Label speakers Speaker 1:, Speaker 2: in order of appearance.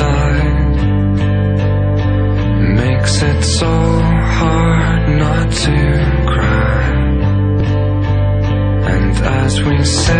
Speaker 1: time makes it so hard not to cry. And as we say.